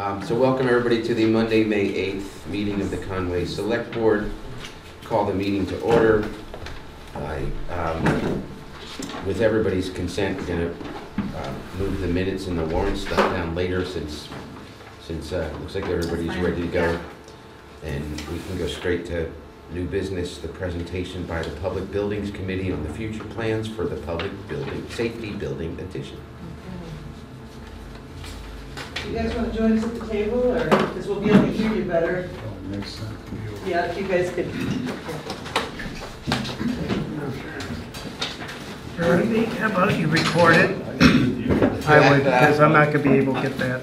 Um, So welcome everybody to the Monday, May 8th meeting of the Conway Select Board. Call the meeting to order. I, um, With everybody's consent, we're going to move the minutes and the warrant stuff down later since, since uh, it looks like everybody's ready to go. And we can go straight to new business, the presentation by the Public Buildings Committee on the future plans for the Public Building, Safety Building Addition. You guys want to join us at the table, or, because we'll be able to hear you better? Makes sense. Yeah, if you guys could. Ernie, how about you record it? I would, because I'm not gonna be able to get that.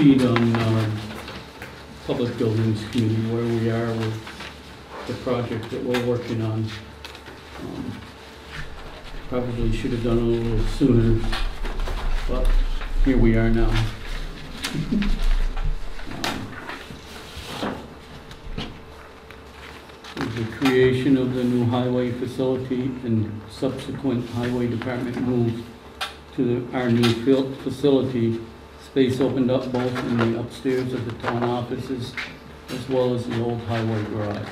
on our Public Buildings Committee, where we are with the project that we're working on. Um, Probably should have done it a little sooner, but here we are now. Um, With the creation of the new highway facility and subsequent highway department move to the- our new facility, space opened up both in the upstairs of the town offices as well as the old highway garage.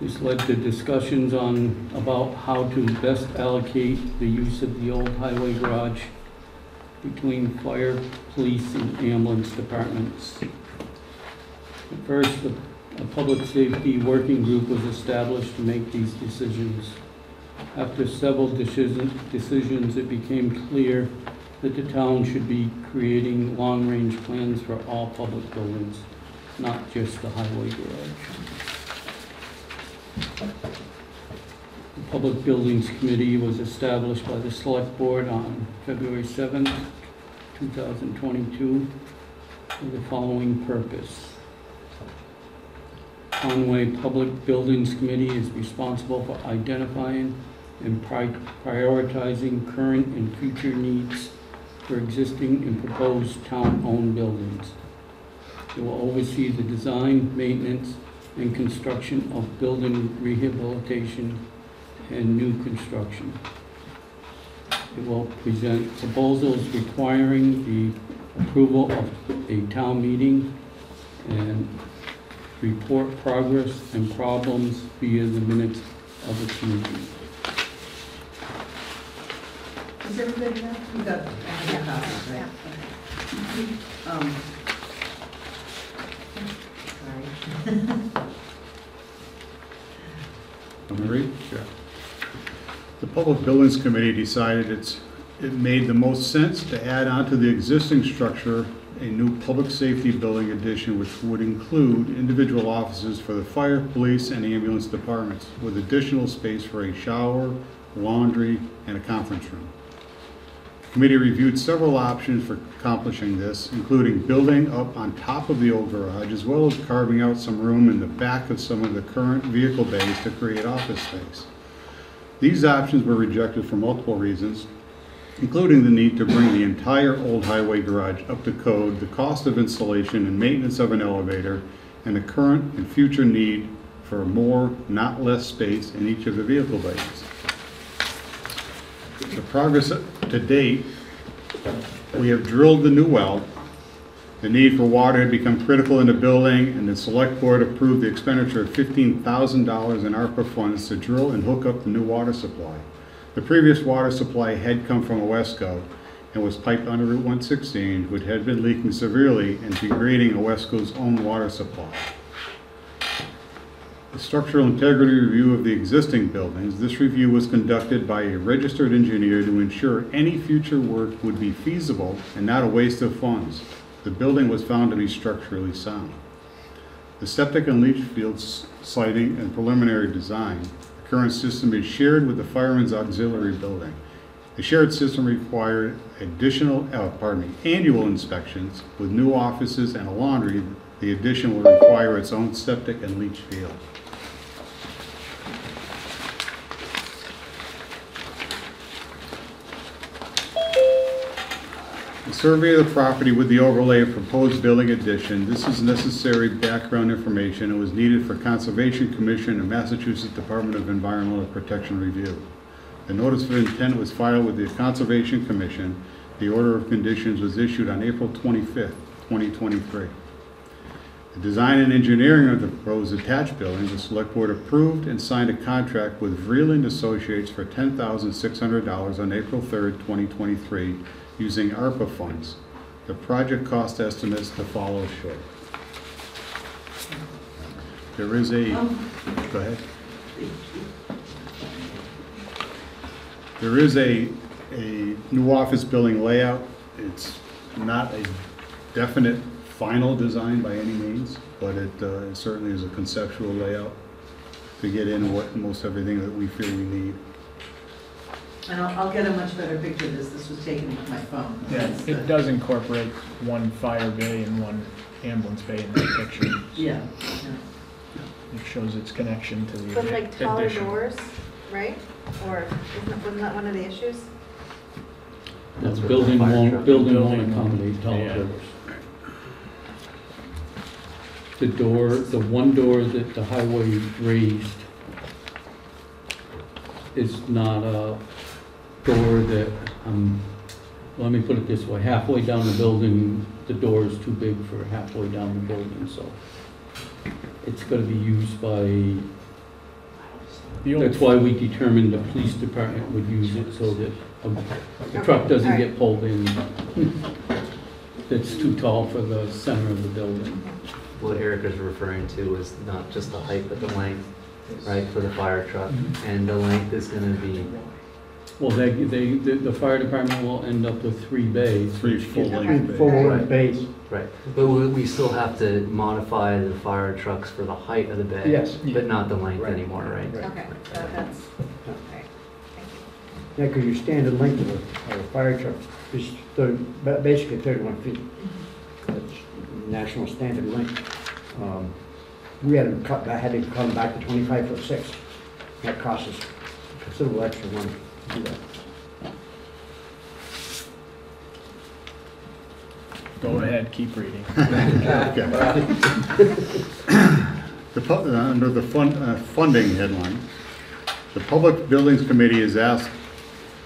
This led to discussions on, about how to best allocate the use of the old highway garage between fire, police, and ambulance departments. At First, a, public safety working group was established to make these decisions. After several decisions, it became clear that the town should be creating long-range plans for all public buildings, not just the highway garage. The Public Buildings Committee was established by the Select Board on February seventh, two thousand twenty-two, for the following purpose. Conway Public Buildings Committee is responsible for identifying and pri- prioritizing current and future needs for existing and proposed town-owned buildings. It will oversee the design, maintenance, and construction of building rehabilitation and new construction. It will present proposals requiring the approval of a town meeting and report progress and problems via the minutes of its meeting. Is everybody there? You got, I have copies, right? Um, Sorry. Want me to read? Sure. The Public Buildings Committee decided it's, it made the most sense to add onto the existing structure a new public safety building addition which would include individual offices for the fire, police, and ambulance departments, with additional space for a shower, laundry, and a conference room. Committee reviewed several options for accomplishing this, including building up on top of the old garage, as well as carving out some room in the back of some of the current vehicle bays to create office space. These options were rejected for multiple reasons, including the need to bring the entire old highway garage up to code, the cost of installation and maintenance of an elevator, and the current and future need for more, not less space in each of the vehicle bays. The progress to date, we have drilled the new well. The need for water had become critical in the building, and the select board approved the expenditure of fifteen thousand dollars in ARPA funds to drill and hook up the new water supply. The previous water supply had come from OESCO and was piped under Route one sixteen, which had been leaking severely and degrading OESCO's own water supply. The structural integrity review of the existing buildings. This review was conducted by a registered engineer to ensure any future work would be feasible and not a waste of funds. The building was found to be structurally sound. The septic and leach field siting and preliminary design. The current system is shared with the fireman's auxiliary building. The shared system required additional, uh, pardon me, annual inspections with new offices and a laundry. The addition will require its own septic and leach field. Survey of the property with the overlay of proposed building addition. This is necessary background information and was needed for Conservation Commission and Massachusetts Department of Environmental Protection review. The notice of intent was filed with the Conservation Commission. The order of conditions was issued on April 25th, 2023. The design and engineering of the proposed attached building, the select board approved and signed a contract with Vreeland Associates for $10,600 on April 3rd, 2023, using ARPA funds. The project cost estimates to follow short. There is a, go ahead. There is a, a new office building layout. It's not a definite final design by any means, but it uh, it certainly is a conceptual layout to get in what, most everything that we feel we need. And I'll, I'll get a much better picture of this, this was taken with my phone. Yeah, That's the- it does incorporate one fire bay and one ambulance bay in that picture. Yeah, yeah. It shows its connection to the But like taller addition. doors, right? Or isn't, wasn't that one of the issues? That's building won't, building won't Building won't, accommodate taller yeah. doors. The door, the one door that the highway raised is not a door that, um, let me put it this way, halfway down the building, the door is too big for halfway down the building, so it's gonna be used by The old, That's why we determined the police department would use it so that a- the truck doesn't get pulled in. That's too tall for the center of the building. What Erica's referring to is not just the height, but the length, right, for the fire truck. And the length is gonna be, Well, they, they, the, the fire department will end up with three bays. Three full get- length Full bays. length bays. right, but we, we still have to modify the fire trucks for the height of the bay. Yes. But not the length Right. anymore, right? Right. Okay, so that's, right, thank you. Yeah, because your standard length of a, of a fire truck is thirty, ba- basically thirty-one feet. That's national standard length. Um, We had to cut, I had to cut them back to twenty-five foot six. That cost us considerable extra money to go ahead, keep reading. The, uh, under the fund, uh, funding headline, the Public Buildings Committee is asked,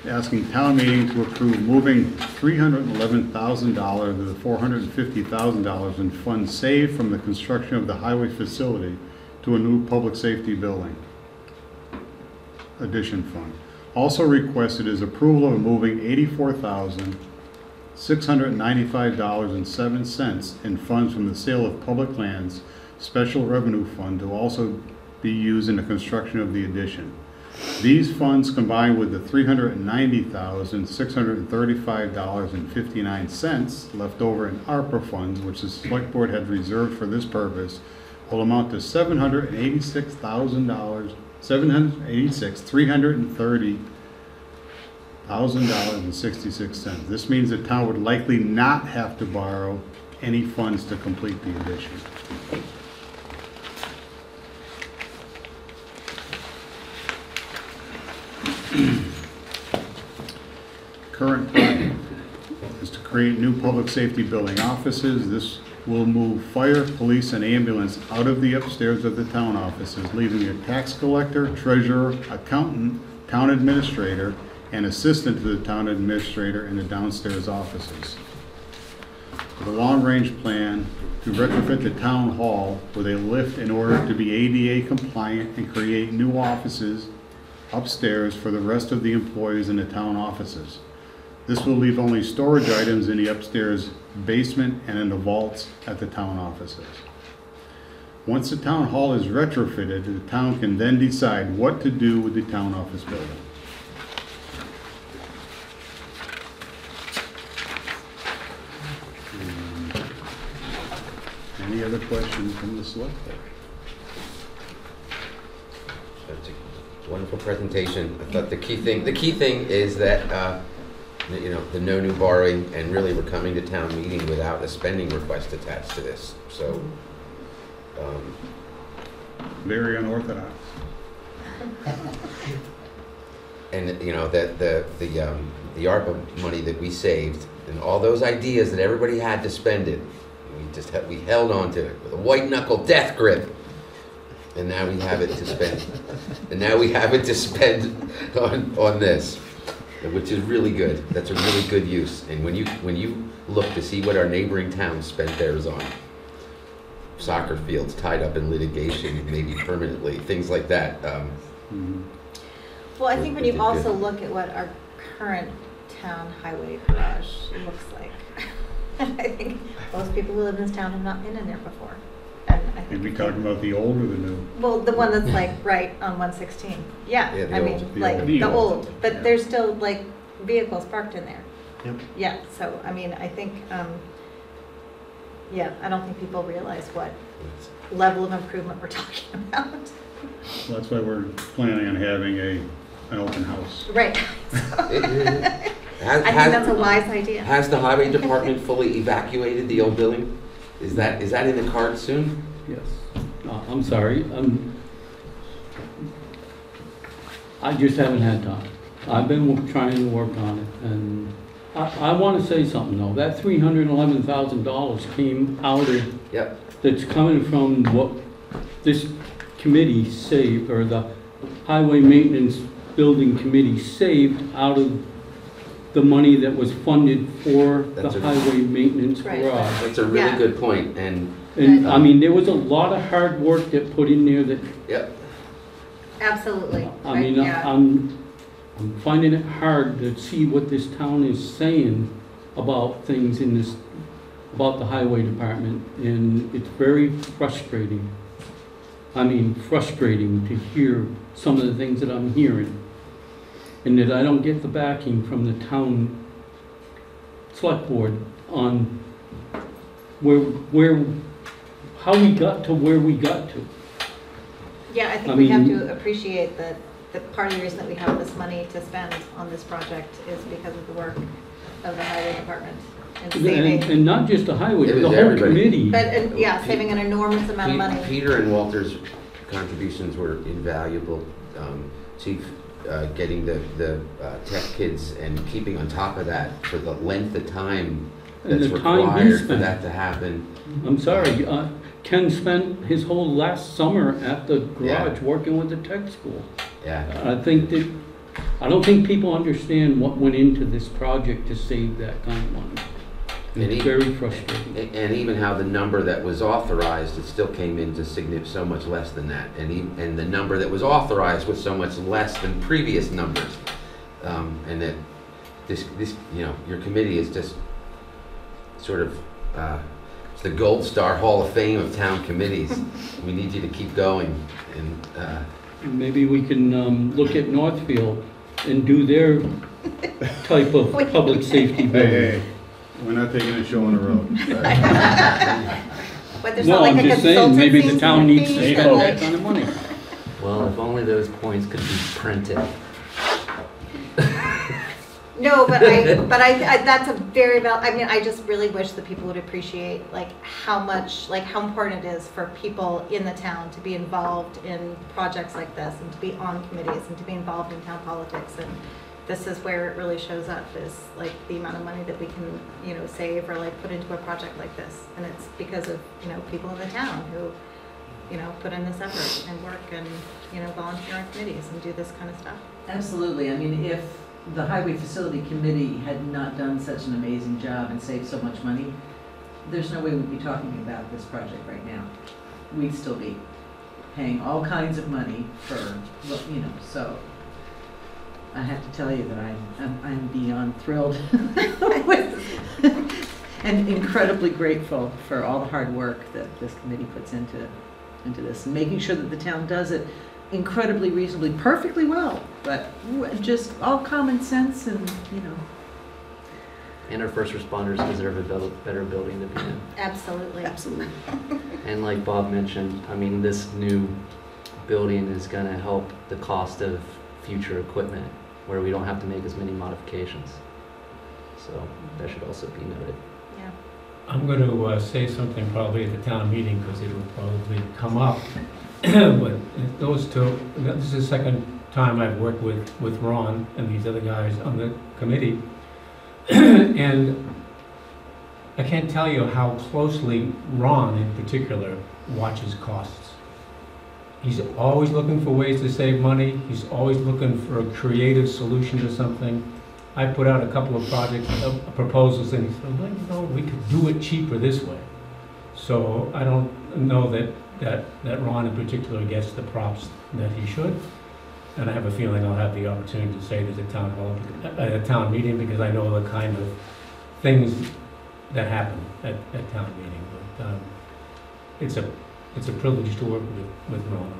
asking town meeting to approve moving three hundred and eleven thousand dollars of the four hundred and fifty thousand dollars in funds saved from the construction of the highway facility to a new public safety building addition fund. Also requested is approval of moving eighty-four thousand six hundred ninety-five dollars and seven cents in funds from the sale of public lands special revenue fund to also be used in the construction of the addition. These funds combined with the three hundred and ninety thousand six hundred and thirty-five dollars and fifty-nine cents left over in ARPA funds, which the select board had reserved for this purpose, will amount to seven seven hundred eighty-six, three hundred and thirty thousand dollars and sixty-six. This means the town would likely not have to borrow any funds to complete the addition. Current plan is to create new public safety building offices. This will move fire, police, and ambulance out of the upstairs of the town offices, leaving a tax collector, treasurer, accountant, town administrator, and assistant to the town administrator in the downstairs offices. A long-range plan to retrofit the town hall with a lift in order to be ADA compliant and create new offices upstairs for the rest of the employees in the town offices. This will leave only storage items in the upstairs basement and in the vaults at the town offices. Once the town hall is retrofitted, the town can then decide what to do with the town office building. Hmm. Any other questions from the select board? That's a wonderful presentation. I thought the key thing, the key thing is that, uh, you know, the no new borrowing, and really we're coming to town meeting without a spending request attached to this, so. um, Very unorthodox. And, you know, that the, the, um, the ARPA money that we saved, and all those ideas that everybody had to spend it, we just, had- we held on to it with a white knuckle death grip. And now we have it to spend. And now we have it to spend on, on this, which is really good. That's a really good use. And when you, when you look to see what our neighboring towns spent theirs on, soccer fields tied up in litigation, maybe permanently, things like that, um, Mhm. Well, I think when you also good. look at what our current town highway garage looks like. I think most people who live in this town have not been in there before. And I think. And we if talking about the old or the new? Well, the one that's like right on one sixteen. Yeah, Yeah, the I old- mean, the like, old. the The old, old, but there's still like vehicles parked in there. Yep. Yeah, so, I mean, I think, um, yeah, I don't think people realize what level of improvement we're talking about. Well, That's why we're planning on having a, an open house. Right. I think that's a wise idea. has the highway department fully evacuated the old building? Is that, is that in the cards soon? Yes. Uh, I'm sorry, um, I just haven't had time. I've been trying to work on it, and I, I want to say something though. That three hundred eleven thousand dollars came out of, Yep. that's coming from what this committee saved, or the Highway Maintenance Building Committee saved out of the money that was funded for the That's a- highway maintenance Right. garage. That's a really Yeah. good point, and, And, I mean, there was a lot of hard work that put in there that, yep, Absolutely. I right, mean, yeah. I'm, I'm finding it hard to see what this town is saying about things in this, about the highway department, and it's very frustrating. I mean, frustrating to hear some of the things that I'm hearing, and that I don't get the backing from the town select board on where, where, how we got to where we got to. Yeah, I I think we have mean- to appreciate that, that part of the reason that we have this money to spend on this project is because of the work of the highway department and And, saving. and not just the highway, It but the was whole everybody. committee. But, and, yeah, saving an enormous amount of Pete- money. Peter and Walter's contributions were invaluable. Um, Chief, uh, getting the, the uh, tech kids and keeping on top of that for the length of time And that's the time he required for spent. that to happen. I'm sorry, uh, Ken spent his whole last summer at the garage working with the tech school. Yeah, I think that, I don't think people understand what went into this project to save that kind of money. And And It's he- very frustrating. A- and even how the number that was authorized, it still came in to signif, so much less than that. And he, and the number that was authorized was so much less than previous numbers. Um, and that this, this, you know, your committee is just sort of, uh, it's the gold star hall of fame of town committees. We need you to keep going and, uh, Maybe we can, um, look at Northfield and do their type of public safety Hey, building. hey, we're not taking a show on the road. But there's No, not like I'm a just saying, maybe the consultancy town needs to fee spend and that like- kind of money. Well, if only those points could be printed. No, but I, but I, I, that's a very val, I mean, I just really wish that people would appreciate like how much, like how important it is for people in the town to be involved in projects like this and to be on committees and to be involved in town politics. And this is where it really shows up is like the amount of money that we can, you know, save or like put into a project like this. And it's because of, you know, people in the town who, you know, put in this effort and work and, you know, volunteer on committees and do this kind of stuff. Absolutely. I mean, if the Highway Facility Committee had not done such an amazing job and saved so much money, there's no way we'd be talking about this project right now. We'd still be paying all kinds of money for, you know, so I have to tell you that I'm, I'm- I'm beyond thrilled with- and incredibly grateful for all the hard work that this committee puts into into this, and making sure that the town does it incredibly reasonably, perfectly well, but w- just all common sense and, you know, And our first responders deserve a better, better building to be in. Absolutely. absolutely. And like Bob mentioned, I mean, this new building is gonna help the cost of future equipment, where we don't have to make as many modifications. So that should also be noted. Yeah. I'm going to uh, say something probably at the town meeting because it will probably come up. But those two, this is the second time I've worked with, with Ron and these other guys on the committee. And I can't tell you how closely Ron in particular watches costs. He's always looking for ways to save money. He's always looking for a creative solution to something. I put out a couple of projects, uh, proposals, and he said, well, you know, we could do it cheaper this way. So I don't know that, that, that Ron in particular gets the props that he should. And I have a feeling I'll have the opportunity to say this at town hall, at a town meeting, because I know the kind of things that happen at, at town meeting. But, um, it's a, it's a privilege to work with, with Ron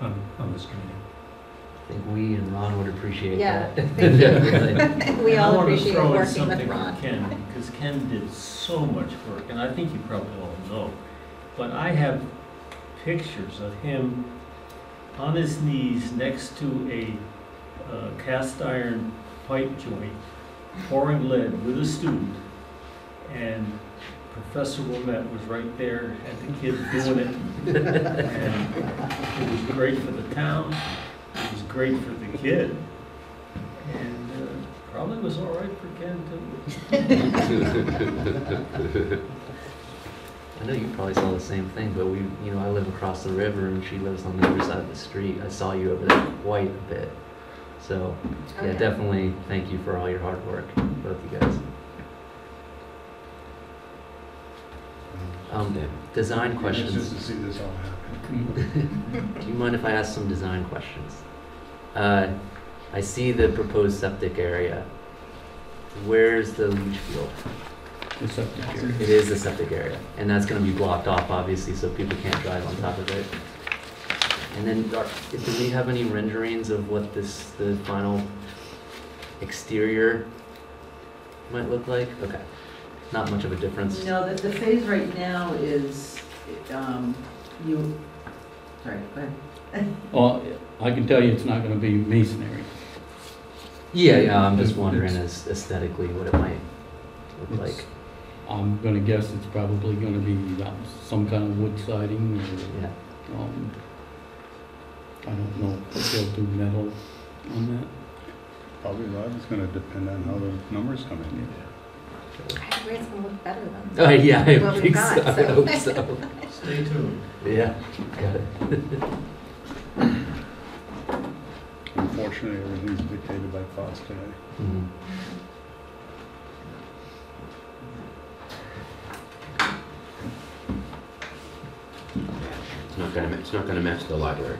on, on, on this committee. I think we and Ron would appreciate Yeah, that. thank you. Definitely. We And I all wanna appreciate throw in working something with for Ron. Ken, because Ken did so much work, and I think you probably all know. But I have pictures of him on his knees next to a uh, cast iron pipe joint, pouring lead with a student. And Professor Wilmette was right there, had the kid doing it. And it was great for the town, it was great for the kid. And uh, probably was all right for Ken too. I know you probably saw the same thing, but we, you know, I live across the river and she lives on the other side of the street. I saw you over there quite a bit. So, yeah, Okay. definitely thank you for all your hard work, both you guys. Um, design questions. Just to see this all happen. Do you mind if I ask some design questions? Uh, I see the proposed septic area. Where's the leach field? The septic area. It is the septic area, and that's gonna be blocked off, obviously, so people can't drive on top of it. And then, are- do we have any renderings of what this, the final exterior might look like? Okay, not much of a difference. No, the, the phase right now is, um, you, sorry, go ahead. Well, I can tell you it's not gonna be masonry. Yeah, yeah, I'm just wondering it's- as aesthetically what it might look It's- like. I'm gonna guess it's probably gonna be um, some kind of wood siding Yeah. or, um, I don't know if they'll do metal on that. Probably a lot is gonna depend on how the numbers come in. I agree it's gonna look better than. Oh, yeah, I what we've think got, so, I hope so. Stay tuned. Yeah, got it. Unfortunately, everything's dictated by cost today. Mhm. It's not gonna, it's not gonna match the library.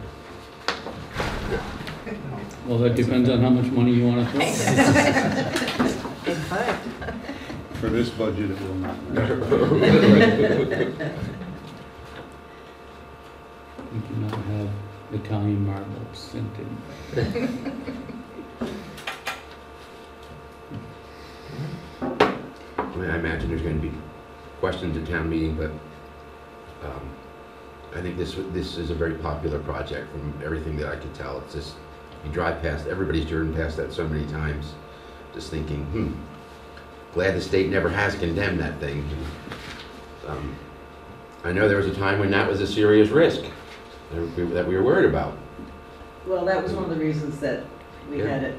Well, that depends on how much money you wanna throw. It could. For this budget, it will not. We cannot have Italian marble sent in. I mean, I imagine there's gonna be questions at town meeting, but, um, I think this, this is a very popular project from everything that I could tell. It's just, you drive past, everybody's driven past that so many times, just thinking, hmm, glad the state never has condemned that thing. Um, I know there was a time when that was a serious risk that we- that we were worried about. Well, that was one of the reasons that we Yeah. had it,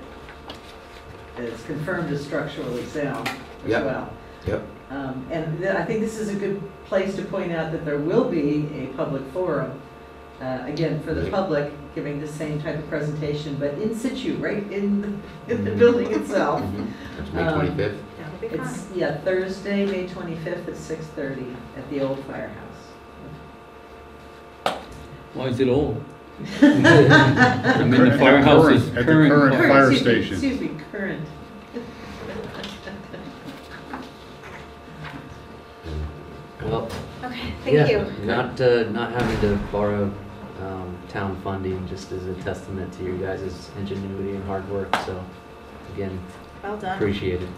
it's confirmed as structurally sound as Yep. well. Yep. Um, and I think this is a good place to point out that there will be a public forum, uh, again, for the public, giving the same type of presentation, but in situ, right in, the- in the building itself. That's May Um, twenty-fifth. Be It's, fun. yeah, Thursday, May twenty-fifth at six thirty at the old firehouse. Why is it old? I mean, the Current- firehouse is At the current. current Current, fire excuse me, station. Excuse me, current. Well, Okay, thank yeah, you. Not, uh, not having to borrow, um, town funding just is a testament to your guys' ingenuity and hard work, so, again, Well done. appreciate it.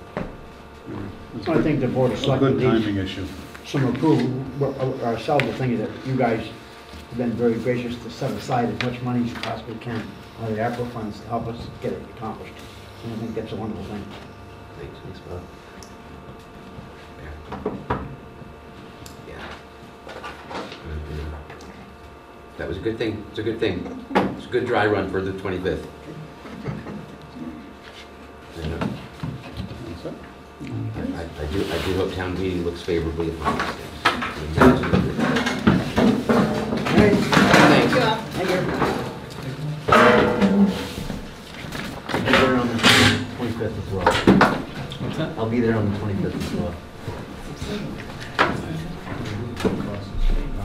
I think the Board of A Selectmen good needs timing issue. some approval. Well, uh, Ourselves, the thing is that you guys have been very gracious to set aside as much money as you possibly can out of the ARPA funds to help us get it accomplished. And I think that's a wonderful thing. Thanks, thanks, Bob. Yeah. Yeah. That was a good thing, it's a good thing. It's a good dry run for the 25th. Yeah. That's it. I do, I do hope town meeting looks favorably upon these things. Thanks. Thank you all. Thank you. I'll be there on the 25th as well. What's that? I'll be there on the twenty-fifth as well.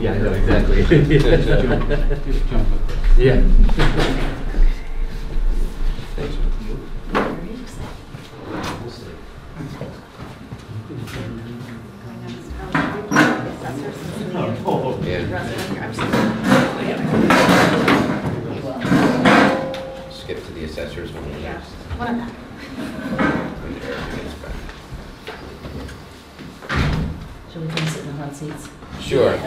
Yeah, know, exactly. Just jump, just jump across. Yeah. Yeah. Skip to the assessors when we Yeah, one of them. when Eric gets back. Shall we come sit in the hot seats? Sure.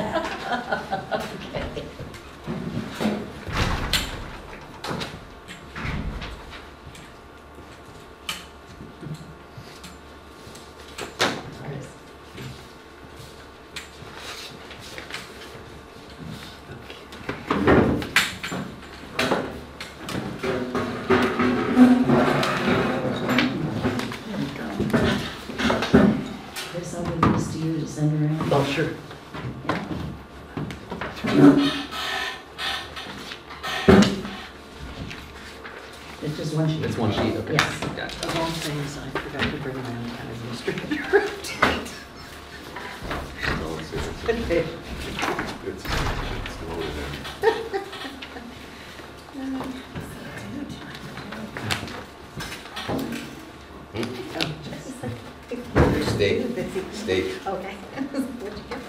Chris, I'll give this to you to send around. Oh, sure. It's just one sheet. It's one sheet, okay. Yes. Gotcha. The wrong things, I forgot to bring my own kind of administrator. State, state. Okay. Where'd you get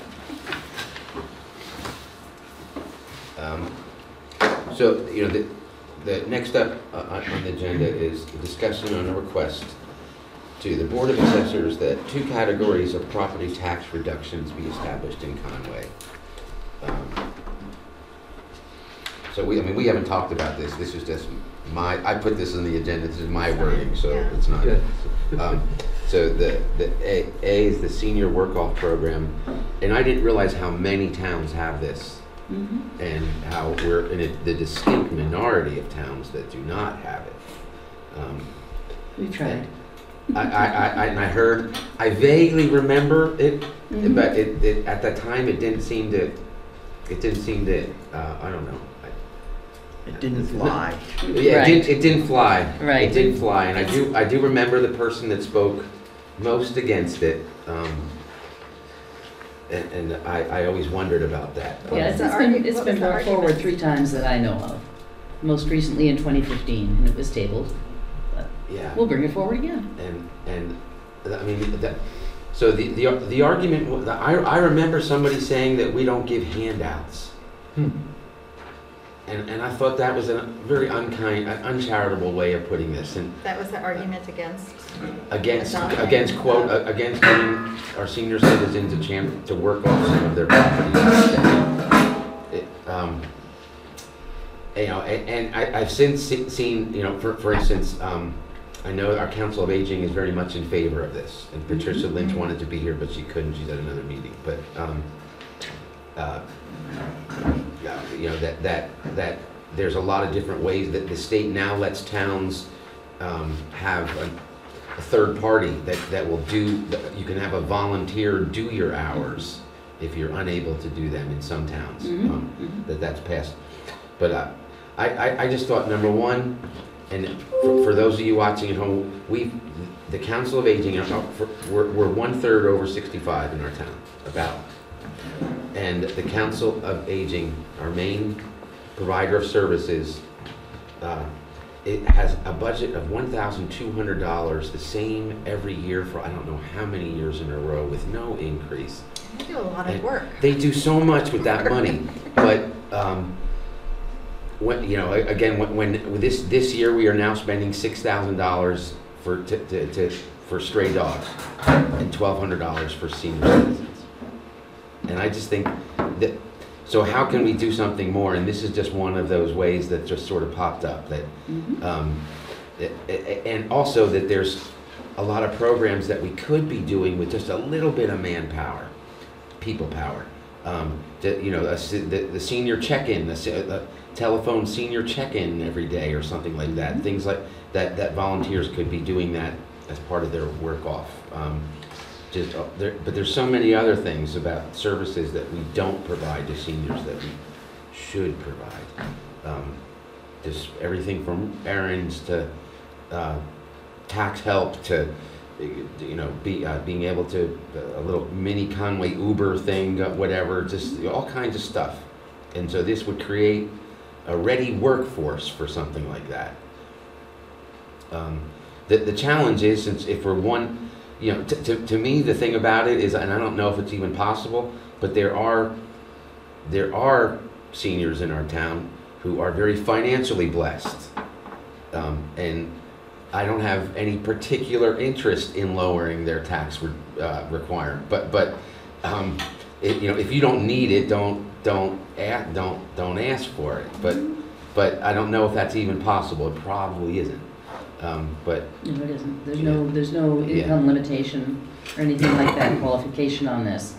them? Um, So, you know, the, the next up uh, on on the agenda is the discussion on a request to the Board of Assessors that two categories of property tax reductions be established in Conway. Um, So we, I mean, we haven't talked about this, this is just my, I put this on the agenda, this is my wording, so Yeah. it's not. Good. Um, So the, the A, A is the senior work-off program, and I didn't realize how many towns have this Mhm. and how we're in a, the distinct minority of towns that do not have it. Um, We tried. I, I, I, and I heard, I vaguely remember it, Mhm. but it, it, at the time, it didn't seem to, it didn't seem to, uh, I don't know. I- It didn't fly. Yeah, it didn't, it didn't fly. Right. It didn't fly, and I do, I do remember the person that spoke most against it. um, And, and I, I always wondered about that. Yeah, was it's it's been, argu- it's what been brought forward three times that I know of. Most recently in 2015, and it was tabled. Yeah. We'll bring it forward again. And, and, I mean, that, so the, the, the argument, wa- I, I remember somebody saying that we don't give handouts. Hmm. And, and I thought that was a very unkind, an uncharitable way of putting this, and That was the argument against, against, against quote, uh, against giving our senior citizens a chance to work off some of their properties. It, um, You know, and, and I, I've since se- seen, you know, for, for instance, um, I know our Council of Aging is very much in favor of this. And Patricia Lynch wanted to be here, but she couldn't, she's at another meeting, but, um, uh, yeah, you know, that, that, that, there's a lot of different ways that the state now lets towns, um, have a, a third party that, that will do, you can have a volunteer do your hours if you're unable to do them in some towns. Mhm, Um, mhm. That that's passed. But uh, I, I, I just thought, number one, and for, for those of you watching at home, we, the Council of Aging, uh, for- we're, we're one-third over 65 in our town, about. And the Council of Aging, our main provider of services, uh, it has a budget of one thousand two hundred dollars, the same every year for I don't know how many years in a row with no increase. They do a lot of work. They do so much with that money, but, um, when, you know, again, when, when, this, this year, we are now spending six thousand dollars for, to, to, to, for stray dogs and twelve hundred dollars for senior citizens. And I just think that, so how can we do something more? And this is just one of those ways that just sort of popped up, that, Mhm. um, and also that there's a lot of programs that we could be doing with just a little bit of manpower, people power. Um, the, you know, a the, the senior check-in, the, the telephone senior check-in every day or something like that. Things like that, that volunteers could be doing that as part of their work off. Um, just, uh, there, but there's so many other things about services that we don't provide to seniors that we should provide. Um, just everything from errands to, uh, tax help to, you know, be, uh, being able to, uh, a little mini Conway Uber thing, uh, whatever, just all kinds of stuff. And so this would create a ready workforce for something like that. Um, the, the challenge is, since if we're one, you know, to, to, to me, the thing about it is, and I don't know if it's even possible, but there are, there are seniors in our town who are very financially blessed. Um, and I don't have any particular interest in lowering their tax re- uh, requirement, but, but, um, it, you know, if you don't need it, don't, don't, a- don't, don't ask for it. But, but I don't know if that's even possible. It probably isn't. Um, but, No, it isn't. There's no, there's no income limitation or anything like that qualification on this.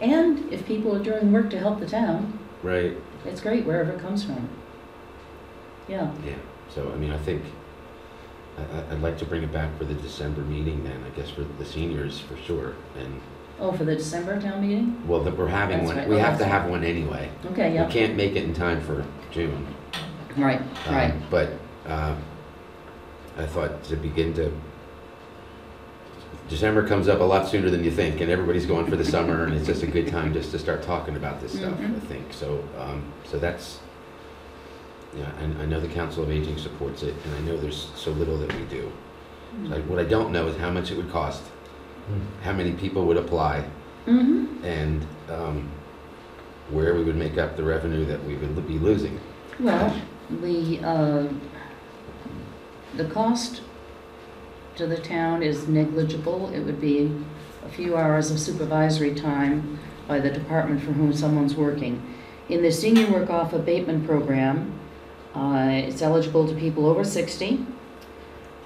And if people are doing work to help the town, right, it's great wherever it comes from. Yeah, yeah. So, I mean, I think, I, I- I'd like to bring it back for the December meeting then, I guess for the seniors for sure. And, oh, for the December town meeting? well, that we're having That's one, right. we Oh, have to that's have one anyway. Okay, We yeah, can't make it in time for June. right, Um, right. But um, I thought to begin to, December comes up a lot sooner than you think, and everybody's going for the summer, and it's just a good time just to start talking about this stuff, I Mhm. think. So, um, so that's, yeah, and I know the Council of Aging supports it, and I know there's so little that we do. So I- What I don't know is how much it would cost, how many people would apply, Mm-hmm. and um, where we would make up the revenue that we would be losing. Well, we, uh, the cost to the town is negligible. It would be a few hours of supervisory time by the department for whom someone's working. In the senior work-off abatement program, uh, it's eligible to people over 60.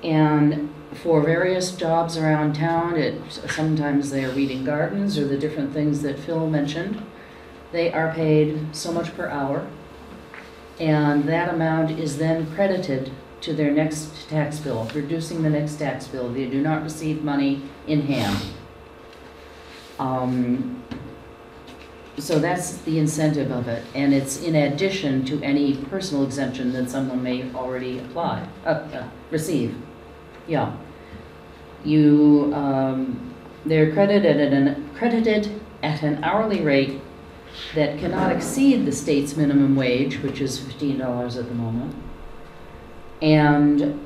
And for various jobs around town, it, sometimes they're weeding gardens or the different things that Phil mentioned. They are paid so much per hour. And that amount is then credited to their next tax bill, reducing the next tax bill. They do not receive money in hand. Um, So that's the incentive of it, and it's in addition to any personal exemption that someone may already apply, uh, uh, receive. Yeah. You, um, they're credited at an, credited at an hourly rate that cannot exceed the state's minimum wage, which is fifteen dollars at the moment. And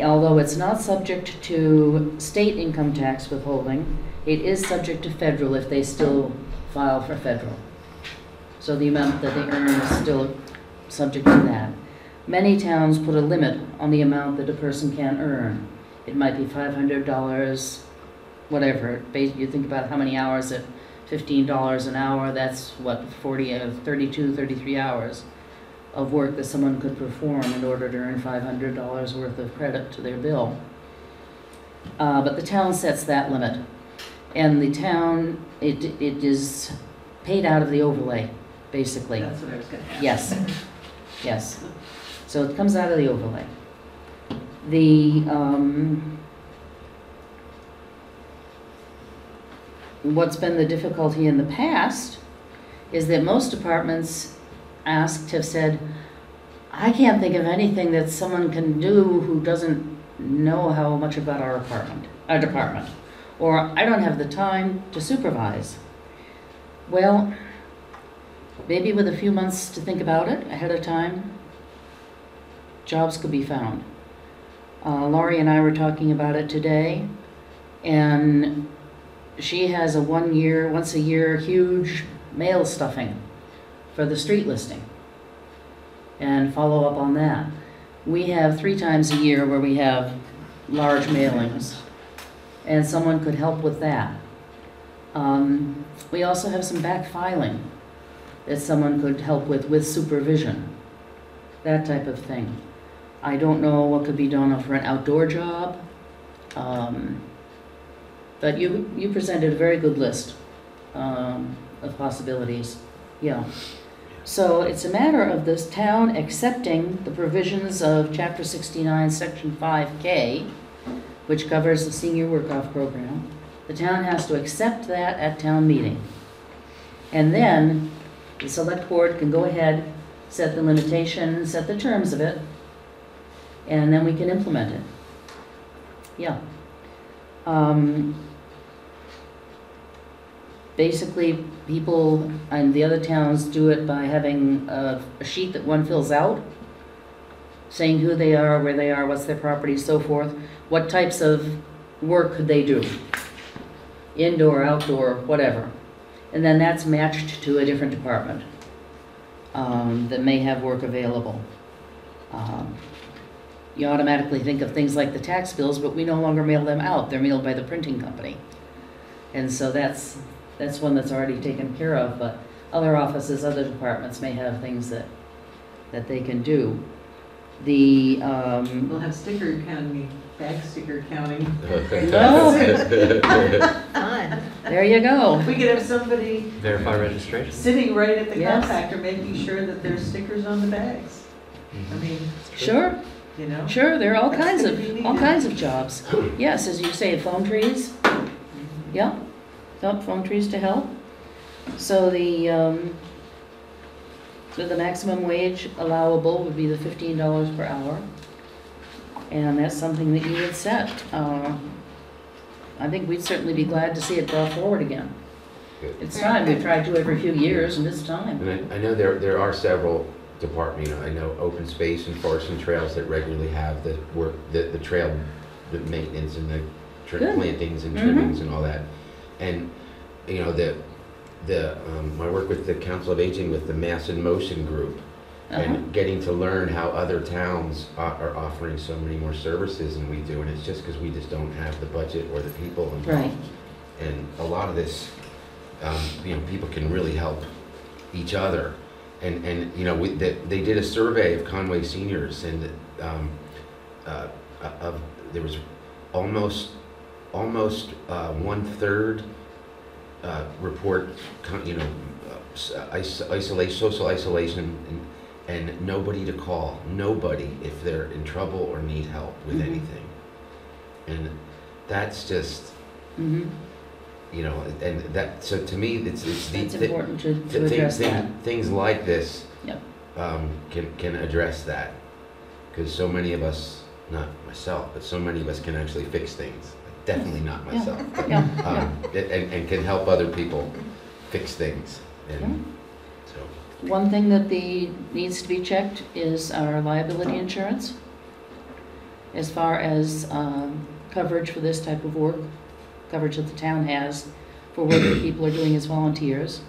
although it's not subject to state income tax withholding, it is subject to federal if they still file for federal. So the amount that they earn is still subject to that. Many towns put a limit on the amount that a person can earn. It might be five hundred dollars, whatever. You think about how many hours at fifteen dollars an hour, that's what, 40, uh, 32, 33 hours of work that someone could perform in order to earn five hundred dollars worth of credit to their bill. Uh, but the town sets that limit. And the town, it, it is paid out of the overlay, basically. That's what I was gonna ask. Yes, yes. So it comes out of the overlay. The, um, what's been the difficulty in the past is that most departments asked have said, I can't think of anything that someone can do who doesn't know how much about our apartment, our department. Or I don't have the time to supervise. Well, maybe with a few months to think about it ahead of time, jobs could be found. Uh, Laurie and I were talking about it today, and she has a one-year, once-a-year huge mail stuffing for the street listing and follow up on that. We have three times a year where we have large mailings, and someone could help with that. Um, we also have some back filing that someone could help with, with supervision, that type of thing. I don't know what could be done for an outdoor job. Um, but you, you presented a very good list um, of possibilities, yeah. So it's a matter of this town accepting the provisions of Chapter 69, Section 5K, which covers the senior work-off program. The town has to accept that at town meeting. And then the select board can go ahead, set the limitation, set the terms of it, and then we can implement it. Yeah. Um, basically, people in the other towns do it by having a, a sheet that one fills out, saying who they are, where they are, what's their property, so forth, what types of work could they do, indoor, outdoor, whatever. And then that's matched to a different department um, that may have work available. Um, you automatically think of things like the tax bills, but we no longer mail them out. They're mailed by the printing company. And so that's, that's one that's already taken care of, but other offices, other departments may have things that, that they can do. The, um, We'll have sticker counting, bag sticker counting. Fun. there you go. We could have somebody Verify registration. sitting right at the Yes. compactor, making sure that there's stickers on the bags. I mean, Sure, you know? sure, there are all kinds of, all kinds of jobs. Yes, as you say, phone trees, yeah, help phone trees to help. So the, um, so the maximum wage allowable would be the fifteen dollars per hour. And that's something that you would set. Uh, I think we'd certainly be glad to see it brought forward again. It's time, we've tried to every few years, and it's time. And I, I know there, there are several department, you know, I know open space and forest and trails that regularly have the work, the, the trail, the maintenance and the tr- Good. plantings and Mhm. trimmings and all that. And, you know, the, the, um, I work with the Council of Aging with the Mass in Motion Group. Uh-huh. And getting to learn how other towns are, are offering so many more services than we do, and it's just because we just don't have the budget or the people involved. Right. And a lot of this, um, you know, people can really help each other. And, and, you know, we, they, they did a survey of Conway seniors and, um, uh, of, there was almost, almost, uh, one-third, uh, report, you know, isolation, social isolation and, and nobody to call, nobody if they're in trouble or need help with Mhm. anything. And that's just, Mhm. you know, and that, so to me, it's, it's the. It's thi- important to, to address things- that. Things like this. Yep. Um, can, can address that. Because so many of us, not myself, but so many of us can actually fix things. Definitely not Yeah. myself. Yeah, Um, and, and can help other people fix things. Yeah. And so, One thing that the, needs to be checked is our liability insurance. As far as um, coverage for this type of work, coverage that the town has for work that people are doing as volunteers,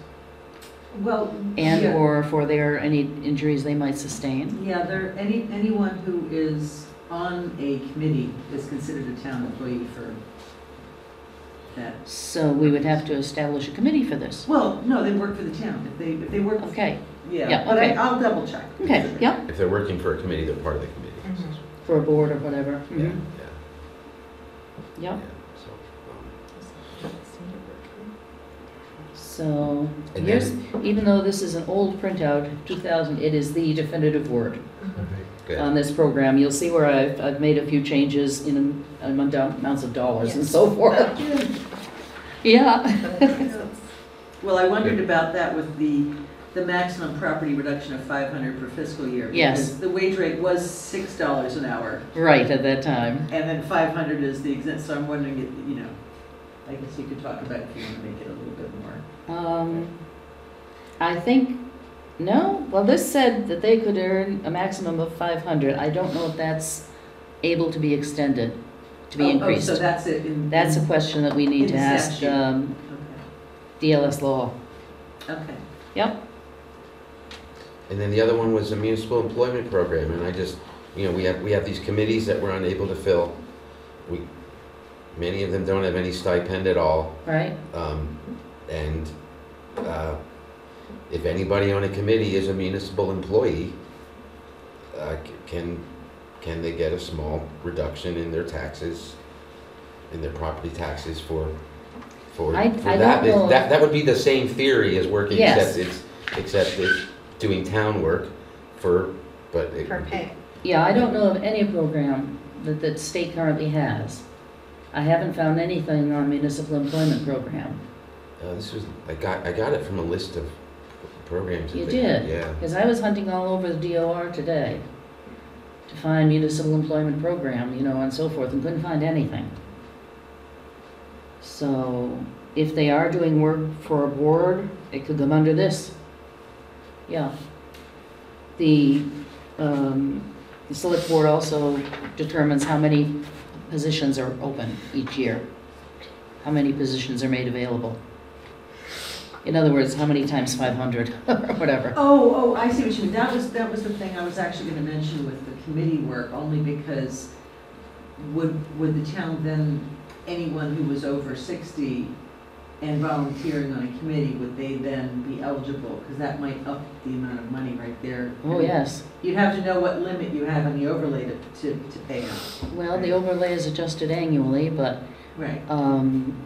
Well, yeah. and/or for their, any injuries they might sustain. Yeah, there, any, anyone who is on a committee is considered a town employee for that. So we would have to establish a committee for this. Well, no, they work for the town. If they, if they work, Okay, yeah, yeah, but I, okay. I'll double check. okay, yeah, if they're working for a committee, they're part of the committee. Mhm. for a board or whatever. Yeah, Mhm. yeah, Yep, yeah. So, um, so And here's, then- even though this is an old printout, 2000, it is the definitive word. Good. on this program. You'll see where I've, I've made a few changes in amount- amounts of dollars and so forth. Yeah. Well, I wondered about that with the, the maximum property reduction of five hundred per fiscal year. Yes. because The wage rate was six dollars an hour, Right, at that time. and then five hundred is the exempt, so I'm wondering, if, you know, I guess you could talk about if you want to make it a little bit more. Um, I think No, well, this said that they could earn a maximum of five hundred. I don't know if that's able to be extended, to be Oh, oh, increased. so that's it in. That's a question that we need in to ask, statute. um, Okay. DLS law. Okay. Yep, And then the other one was the municipal employment program, and I just, you know, we have, we have these committees that we're unable to fill. We, many of them don't have any stipend at all, right? um, and, uh, if anybody on a committee is a municipal employee, uh, c- can, can they get a small reduction in their taxes, in their property taxes for, for, I- for I that? don't know. That, that would be the same theory as working, Yes. except it's, except it's doing town work for, but it. Per pay. Yeah, I don't know of any program that the state currently has. I haven't found anything on municipal employment program. Uh, this was, I got, I got it from a list of programs. that You they did? Yeah. Because I was hunting all over the DOR today to find municipal employment program, you know, and so forth, and couldn't find anything. So if they are doing work for a board, it could come under this. Yeah. The, um, the select board also determines how many positions are open each year. How many positions are made available. In other words, how many times five hundred, or whatever. Oh, oh, I see what you mean. That was, that was the thing I was actually gonna mention with the committee work, only because would, would the town then, anyone who was over sixty and volunteering on a committee, would they then be eligible? Because that might up the amount of money right there. Oh, yes. You'd have to know what limit you have on the overlay to, to, to pay out. Well, the overlay is adjusted annually, but Right. um,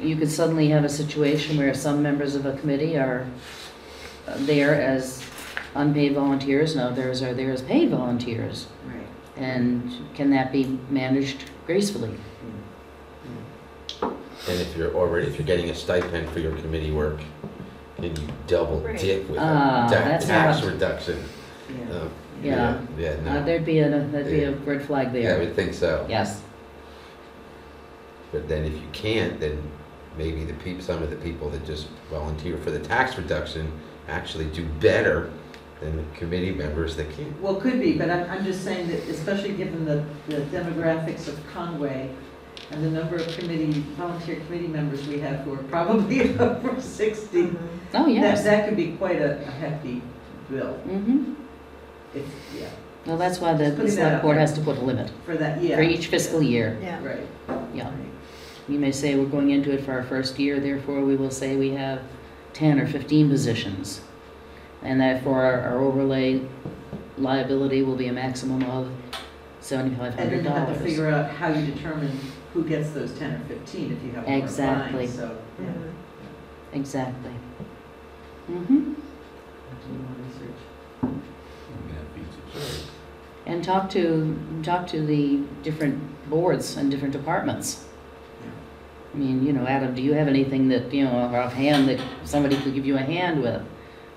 you could suddenly have a situation where some members of a committee are uh, there as unpaid volunteers, and others are there as paid volunteers. Right. And can that be managed gracefully? And if you're already, if you're getting a stipend for your committee work, then you double Right. dip with a Ah, ta- that's tax not- reduction. Yeah. Uh, Yeah. Yeah, Uh, no, There'd be a, there'd be a red flag yeah, I there. would think so. Yes, But then if you can't, then maybe the peop, some of the people that just volunteer for the tax reduction actually do better than the committee members that can't. Well, could be, but I'm, I'm just saying that especially given the, the demographics of Conway and the number of committee, volunteer committee members we have who are probably over sixty, oh, that, yes. that could be quite a a hefty bill. Mm-hmm. If, yeah, Well, that's why the Just putting that select out board there. has to put a limit for that, yeah. for each fiscal year. Yeah. Right. Yeah. right. You may say we're going into it for our first year, therefore we will say we have ten or fifteen positions. And therefore our our overlay liability will be a maximum of seventy-five And then you have to figure out how you determine who gets those ten or fifteen if you have more Exactly. applying, so, yeah. Mhm. Exactly. Mm-hmm. have to do more research. And talk to, talk to the different boards and different departments. I mean, you know, Adam, do you have anything that, you know, offhand that somebody could give you a hand with?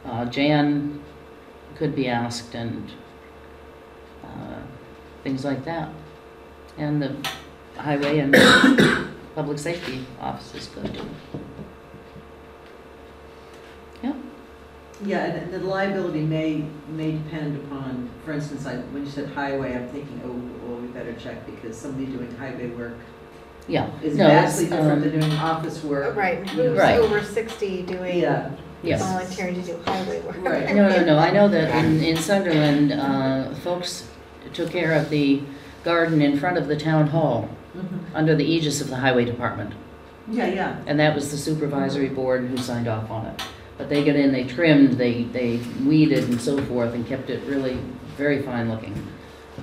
Uh, Jan could be asked and, uh, things like that. And the highway and public safety offices could do. Yeah, and the liability may, may depend upon, for instance, I, when you said highway, I'm thinking, oh, well, we better check because somebody doing highway work Yeah. is No, it's, vastly different um, than doing office work. Right, who's Right. over sixty doing, Yeah, Yes. volunteering to do highway work? Right. No, no, no, I know that in, in Sunderland, uh, folks took care of the garden in front of the town hall Mhm. under the aegis of the highway department. yeah, yeah. And that was the supervisory board who signed off on it. But they got in, they trimmed, they, they weeded and so forth and kept it really very fine looking.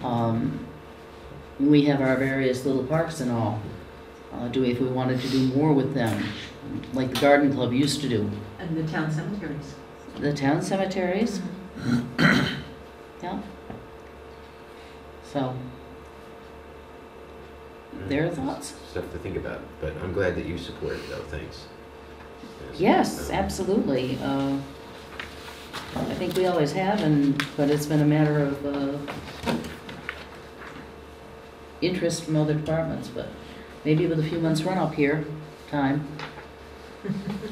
Um, we have our various little parks and all. Uh, do, if we wanted to do more with them, like the garden club used to do. And the town cemeteries. The town cemeteries, yeah. So, Their thoughts? Stuff to think about, but I'm glad that you support it though, thanks. yes, Um, absolutely. Uh, I think we always have, and, but it's been a matter of, uh, interest from other departments, but maybe with a few months run-up here, time,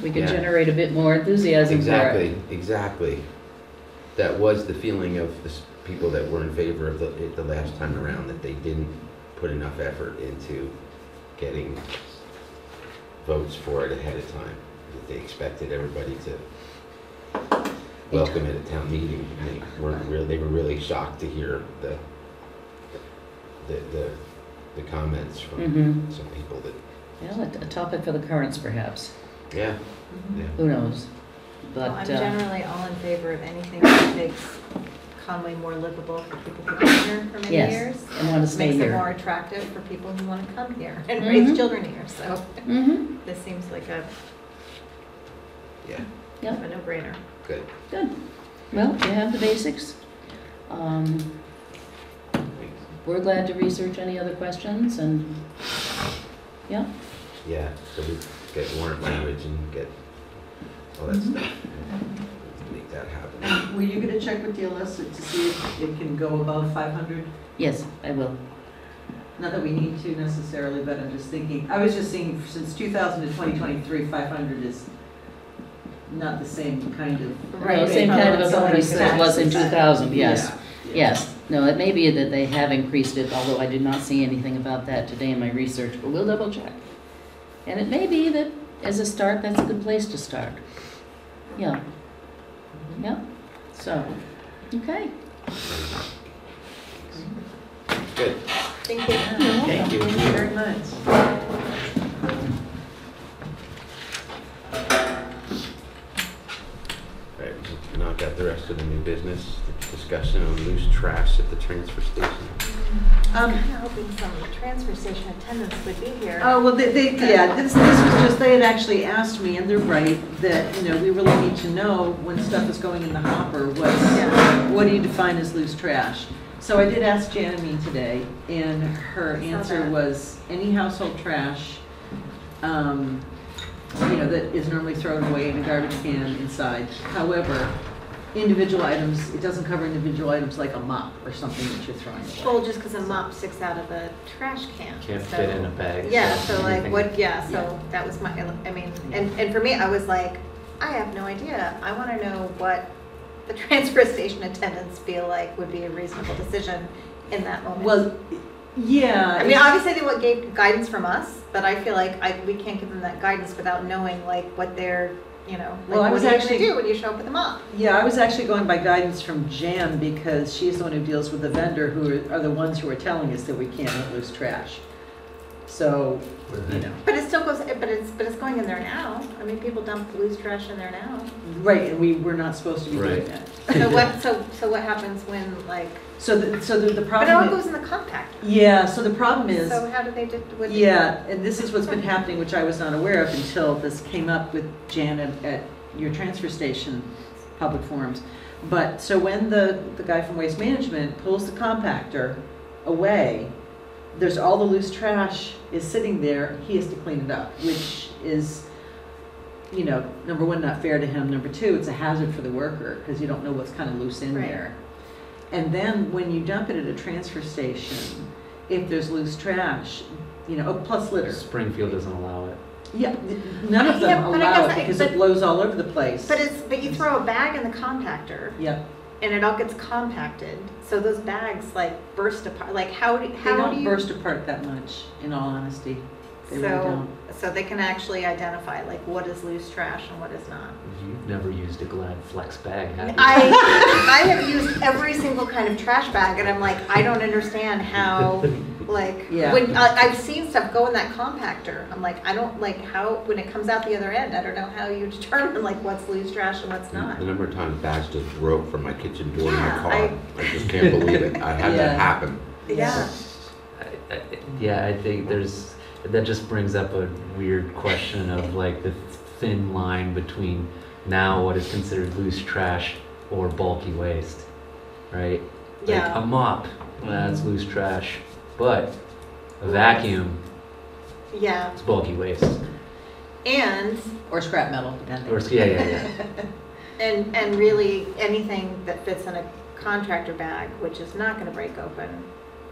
We could Yeah. generate a bit more enthusiasm for it. Exactly, exactly. That was the feeling of the s- people that were in favor of the, it the last time around, that they didn't put enough effort into getting votes for it ahead of time. That they expected everybody to welcome it at town meeting, and they weren't real, they were really shocked to hear the, the, the, the comments from Mhm. some people that, Well, a- a topic for the currents perhaps, yeah, yeah. who knows? Well, But, I'm uh, generally all in favor of anything that makes Conway more livable for people who've been here for many Yes, years. and wanna stay Makes it here. more attractive for people who want to come here and raise Mhm. children here, so mhm, this seems like a, Yeah, Yep. a no-brainer. good. good. Well, you have the basics. Um, We're glad to research any other questions and, yeah, Yeah, so we get warrant language and get all that Mhm. stuff. Make that happen. Were you gonna check with DLS to see if it can go above five hundred? yes, I will. Not that we need to necessarily, but I'm just thinking, I was just seeing, since two thousand to twenty twenty-three, five hundred is not the same kind of. No, same kind of a Somebody's bonus that it was in 2000, yes. Yeah. Yes, no, it may be that they have increased it, although I did not see anything about that today in my research, but we'll double check. And it may be that as a start, that's a good place to start. Yeah. Yeah, so, okay. Good. Thank you. Thank you. Thank you very much. All right, we'll knock out the rest of the new business, the discussion on loose trash at the transfer station. I'm Um, kind of hoping some transfer station attendants would be here. Oh, well, they, they, yeah, this, this was just, they had actually asked me, and they're right, that, you know, we really need to know when stuff is going in the hopper, what, Yeah. what do you define as loose trash? So I did ask Janemy today, and her saw answer that. was any household trash, um, you know, that is normally thrown away in a garbage can inside. However, individual items, it doesn't cover individual items like a mop or something that you're throwing away. Well, just because a mop sticks out of a trash can. Can't so- fit in a bag. Yeah, so like anything- what, yeah, Yeah. so that was my, I mean, and, and for me, I was like, I have no idea. I want to know what the transfer station attendants feel like would be a reasonable decision in that moment. Well, yeah. I mean, obviously they would gave guidance from us, but I feel like I, we can't give them that guidance without knowing like what they're, you know, Well, I was what are you gonna actually- do when you show up with a mop? Yeah, I was actually going by guidance from Jan because she's the one who deals with the vendor who are- are the ones who are telling us that we can't let loose trash. So, you know, But it still goes, but it's, but it's going in there now. I mean, people dump loose trash in there now. right, and we, we're not supposed to be doing Right. that. So what, so, so what happens when like, So the, so the, the but it all problem, goes in the compactor. yeah, so the problem is, So how do they do? do- yeah, and this is what's been happening, which I was not aware of until this came up with Jan at, at your transfer station public forums. But, so when the, the guy from Waste Management pulls the compactor away, there's all the loose trash is sitting there, he has to clean it up, which is, you know, number one, not fair to him, number two, it's a hazard for the worker, because you don't know what's kind of loose in Right. there. And then when you dump it at a transfer station, if there's loose trash, you know, oh, plus litter. Springfield doesn't allow it. Yeah, none of Yeah, them but I allow guess it I- because but- it blows all over the place. But it's, but you throw a bag in the compactor Yep, and it all gets compacted. So those bags like burst apart, like how do, they how do don't you? burst apart that much, in all honesty. They really So, don't. so they can actually identify like what is loose trash and what is not. You've never used a Glad Flex bag, have you? I, I have used every single kind of trash bag and I'm like, I don't understand how, like, Yeah. when, I, I've seen stuff go in that compactor. I'm like, I don't, like, how, when it comes out the other end, I don't know how you determine like what's loose trash and what's not. The number of times bags just broke from my kitchen door in my Yeah, car, I- I just can't believe it. I had Yeah. that happen. Yeah. I- I- Yeah, I think there's, that just brings up a weird question of like the thin line between now what is considered loose trash or bulky waste, right? Like Yeah. a mop, well, that's loose trash, but a vacuum, Yeah, it's bulky waste. and, Or scrap metal, depending. Or, yeah, yeah, yeah. and, and really anything that fits in a contractor bag, which is not gonna break open,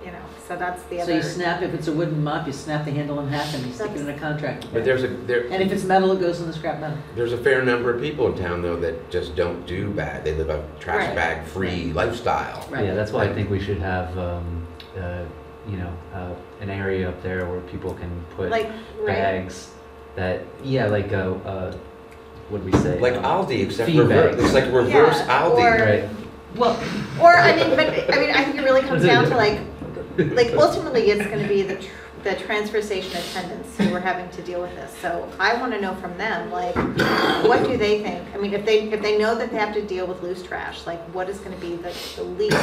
you know, so that's the So other. you snap, if it's a wooden mop, you snap the handle in half and you stick it in a contractor But there's a, there, And if it's metal, it goes in the scrap metal. there's a fair number of people in town though that just don't do bad. They live a trash Right. bag free lifestyle. Right. Yeah, that's why I think we should have, um, uh, you know, uh, an area up there where people can put Like, right, bags that, yeah, like, uh, uh, what do we say? Like Um, Aldi, except feed reverse, bags. it's like reverse Yeah, Aldi. or- Right, Well, or, I mean, but, I mean, I think it really comes down to like, like ultimately it's gonna be the, tr- the transfer station attendants who are having to deal with this. So I wanna know from them, like, what do they think? I mean, if they, if they know that they have to deal with loose trash, like, what is gonna be the, the least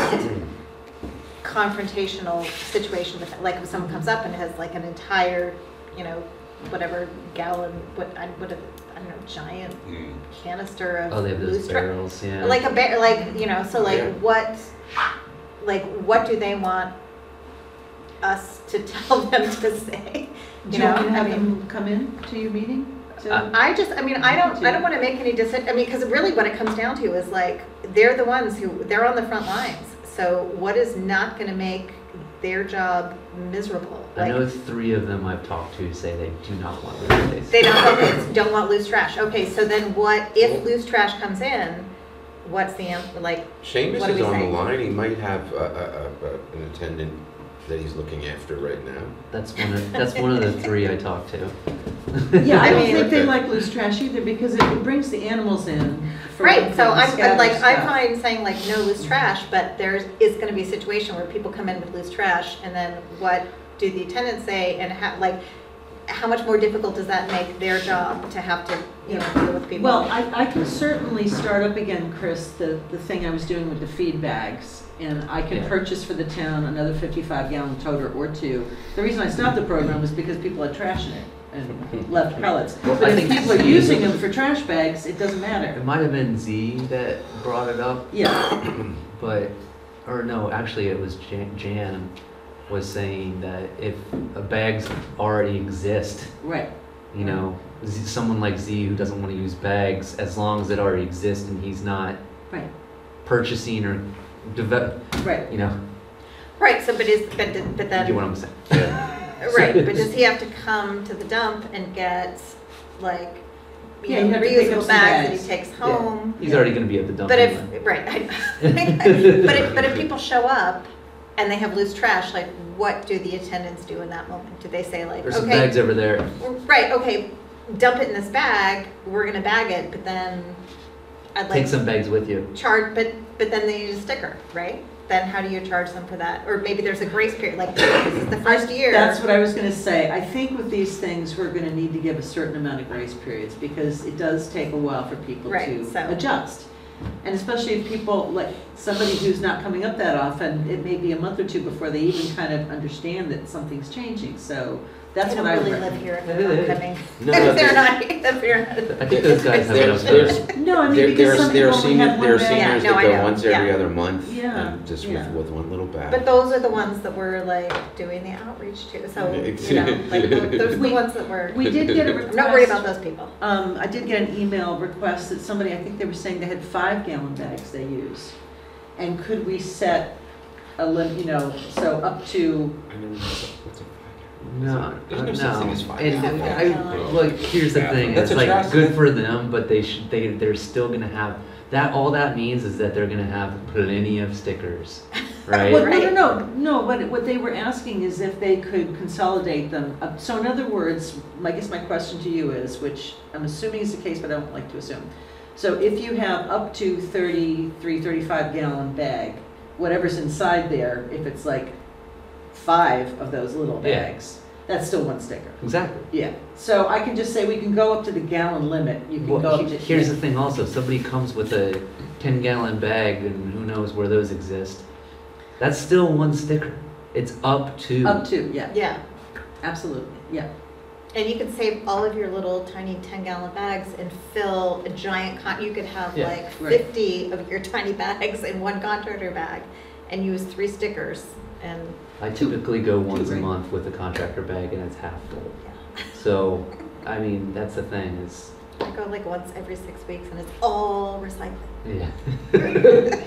confrontational situation with, like, if someone comes up and has like an entire, you know, whatever gallon, what, I, what, a- I don't know, giant Mm. canister of oh, they have those loose trash. barrels, yeah. Like a bear, like, you know, so like Yeah. what, like what do they want us to tell them to say? do you want me to I have mean- them come in to your meeting? to- Uh, I just, I mean, I don't, I don't wanna make any decision, I mean, cause really what it comes down to is like, they're the ones who, they're on the front lines. So what is not gonna make their job miserable? I know Like, three of them I've talked to say they do not want loose space. they don't, okay, don't want loose trash. Okay, so then what, if loose trash comes in, what's the, an- like, Seamus What do is we on the say? line. He might have a, a, a, a- an attendant that he's looking after right now. That's one of, that's one of the three I talked to. Yeah, I I don't mean- think they like loose trash either because it it brings the animals in. for- Right, so the I'm, I'm scatter like, I'm stuff. fine saying like no loose trash, but there is gonna be a situation where people come in with loose trash, and then what do the attendants say, and how, like, how much more difficult does that make their job to have to, you know, deal with people? Well, I, I can certainly start up again, Chris, the, the thing I was doing with the feed bags. And I can Yeah. purchase for the town another fifty-five gallon toter or two. The reason I stopped the program was because people had trash in it and left pellets. Well, But I if think people are using them for trash bags, it doesn't matter. It matter. might have been Z that brought it up, Yeah, but, or no, actually it was Jan, Jan was saying that if uh, bags already exist, right. you know, Z, someone like Z who doesn't want to use bags, as long as it already exists and he's not Right. purchasing or develop, Right. you know, Right, so but is, but, but you then, know what I'm saying? right, but does he have to come to the dump and get like, Yeah, you he'd know, have to pick up reusable some bags that bags. he takes home? He's already gonna be at the dump. But anyway. if, right, I- but if, but if people show up and they have loose trash, like, what do the attendants do in that moment? Do they say like, There's some okay, bags over there. right, okay, dump it in this bag, we're gonna bag it, but then I'd Take some bags with you. charge, but, but then they need a sticker, right? Then how do you charge them for that? Or maybe there's a grace period, like, this is the first year. That's what I was gonna say. I think with these things, we're gonna need to give a certain amount of grace periods because it does take a while for people Right, to so- adjust. And especially if people, like, somebody who's not coming up that often, it may be a month or two before they even kind of understand that something's changing, so that's They what don't I would really live here if they're not coming. No, If no, they're not, if they're not. I think those guys have There's, enough. there's, No, I there, mean, there because are, some there people are only senior, have there are one bag. seniors Yeah, no, that I go know, once every yeah. other month Yeah, and just yeah. with, with one little bag. But those are the ones that we're like doing the outreach to, so, you know, like, tho- those are the We- ones that we're, We did get a I'm request. not worried about those people. Um, I did get an email request that somebody, I think they were saying they had five gallon bags they use. And could we set a lim, you know, so up to, I never know what's a No, There's no uh, such thing as five And gallon. I, like, here's the Yeah. thing, That's it's like atrocious. good for them, but they should, they, they're still gonna have, that, all that means is that they're gonna have plenty of stickers, right? Well, no, Right. no, no, no, what, what they were asking is if they could consolidate them. Uh, So in other words, I guess my question to you is, which I'm assuming is the case, but I don't like to assume. So if you have up to 33, 35 gallon bag, whatever's inside there, if it's like five of those little Yeah. bags, that's still one sticker. Exactly. Yeah, so I can just say we can go up to the gallon limit, you can go Well, up he- to. here's the thing also, somebody comes with a ten gallon bag and who knows where those exist. That's still one sticker. It's up to. Up to, yeah, Yeah, absolutely, yeah. and you could save all of your little tiny ten gallon bags and fill a giant con, you could have Yeah. like Right. fifty of your tiny bags in one contractor bag and use three stickers and, I typically go once a month with a contractor bag and it's half full. yeah. So, I mean, that's the thing is, I go like once every six weeks and it's all recycling. yeah.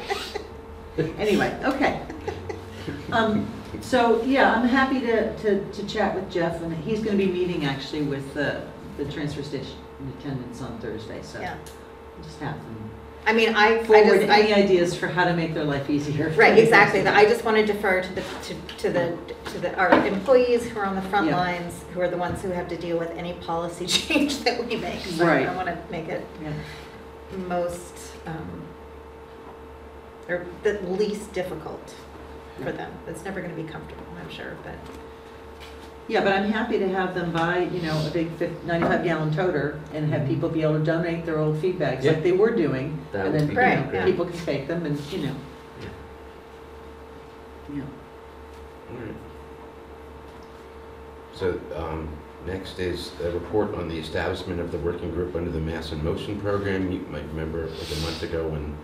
Anyway, okay. Um, So, yeah, I'm happy to, to, to chat with Jeff, and he's gonna be meeting actually with the, the transfer station attendants on Thursday, so. Yeah. Just have them I mean, I, I forward just, I, any ideas for how to make their life easier. Right, exactly. I just want to defer to the, to, to the, to the, our employees who are on the front Yeah. lines, who are the ones who have to deal with any policy change that we make. So Right. I want to make it Yeah. most, um, or the least difficult for them. It's never going to be comfortable, I'm sure, but. Yeah, but I'm happy to have them buy, you know, a big 95 gallon toter and have people be able to donate their old feed bags Yeah. like they were doing. That And would then, be you Right, know, yeah. people can take them and, you know. Yeah. Alright. So, um, next is a report on the establishment of the working group under the Mass in Motion program. You might remember like a month ago when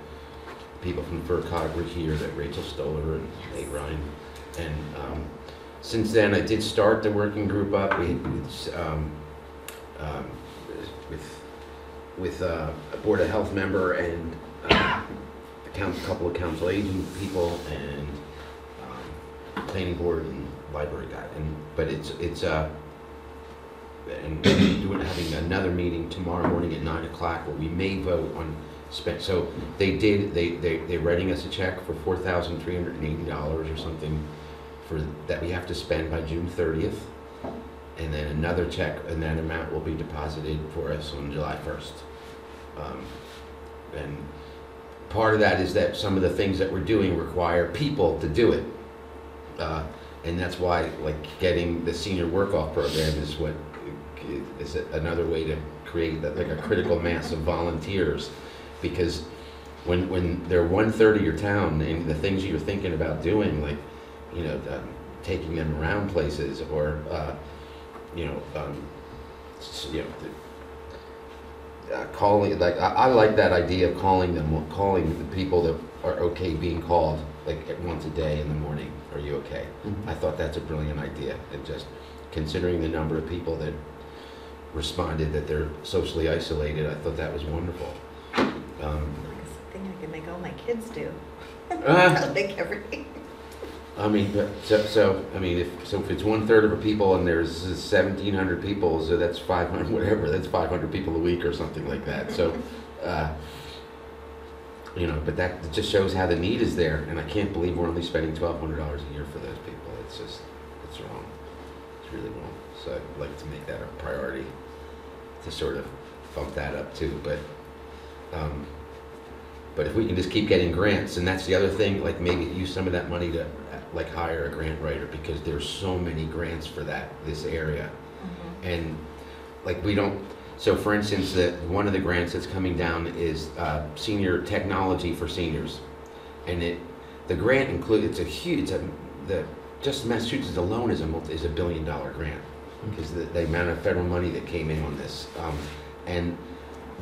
people from FRCOG were here, that Rachel Stoller and Nate Ryan. And, um, since then, I did start the working group up. We, it's, um, um, with, with, uh, a Board of Health member and, uh, a coun- couple of council agent people and, um, planning board and library guy, and, but it's, it's, uh, and doing, having another meeting tomorrow morning at nine o'clock where we may vote on spend, so they did, they, they, they're writing us a check for four thousand three hundred and eighty dollars or something for, that we have to spend by June thirtieth. And then another check, and that amount will be deposited for us on July first. Um, and part of that is that some of the things that we're doing require people to do it. Uh, and that's why, like, getting the senior work-off program is what, is another way to create that, like a critical mass of volunteers. Because when, when they're one-third of your town, and the things you're thinking about doing, like, you know, um, taking them around places, or, uh, you know, um, s- you know, uh, calling, like, I, I like that idea of calling them, calling the people that are okay being called, like, once a day in the morning, are you okay? I thought that's a brilliant idea, and just considering the number of people that responded that they're socially isolated, I thought that was wonderful. Um, It's a thing I can make all my kids do. Ah. Like everything. I mean, so, so, I mean, if, so if it's one-third of a people and there's seventeen hundred people, so that's five hundred, whatever, that's five hundred people a week or something like that, so, uh, you know, but that just shows how the need is there, and I can't believe we're only spending twelve hundred dollars a year for those people, it's just, it's wrong. It's really wrong, so I'd like to make that a priority, to sort of bump that up too, but, um, but if we can just keep getting grants, and that's the other thing, like maybe use some of that money to, like hire a grant writer, because there's so many grants for that, this area. And like we don't, so for instance, the, one of the grants that's coming down is, uh, senior technology for seniors. And it, the grant includes it's a huge, it's a, the, just Massachusetts alone is a multi, is a billion dollar grant. Because the, the amount of federal money that came in on this. Um, and